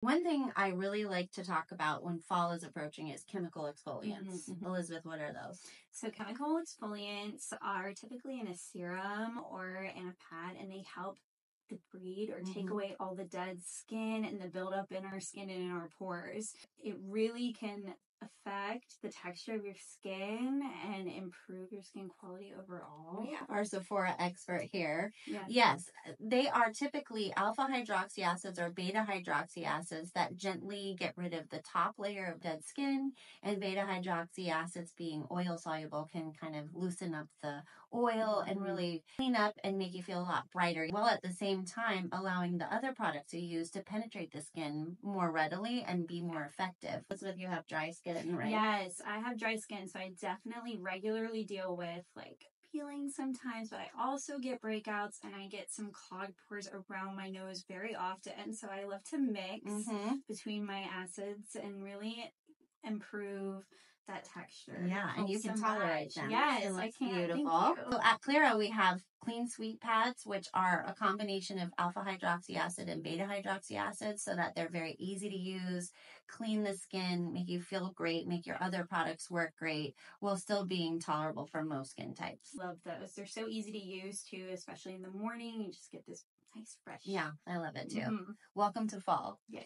One thing I really like to talk about when fall is approaching is chemical exfoliants. Mhm, mhm. Elizabeth, what are those? So chemical exfoliants are typically in a serum or in a pad and they help debride or take Mhm. away all the dead skin and the buildup in our skin and in our pores. It really can affect the texture of your skin and improve your skin quality overall. Our Sephora expert here. Yeah. Yes, they are typically alpha hydroxy acids or beta hydroxy acids that gently get rid of the top layer of dead skin, and beta hydroxy acids being oil soluble can kind of loosen up the oil and Mhm. really clean up and make you feel a lot brighter, while at the same time allowing the other products you use to penetrate the skin more readily and be more effective. Elizabeth, you have dry skin, right? Yes, I have dry skin, so I definitely regularly deal with like peeling sometimes, but I also get breakouts and I get some clogged pores around my nose very often. So I love to mix hmm between my acids and really improve that texture. Yeah, and you can so tolerate much. them. Yes, It I can. Thank beautiful. you. So at Clara, we have clean sweet pads, which are a combination of alpha hydroxy acid and beta hydroxy acid, so that they're very easy to use, clean the skin, make you feel great, make your other products work great, while still being tolerable for most skin types. Love those. They're so easy to use too, especially in the morning. You just get this nice fresh. Yeah, I love it too. Mhm. Welcome to fall. Yeah.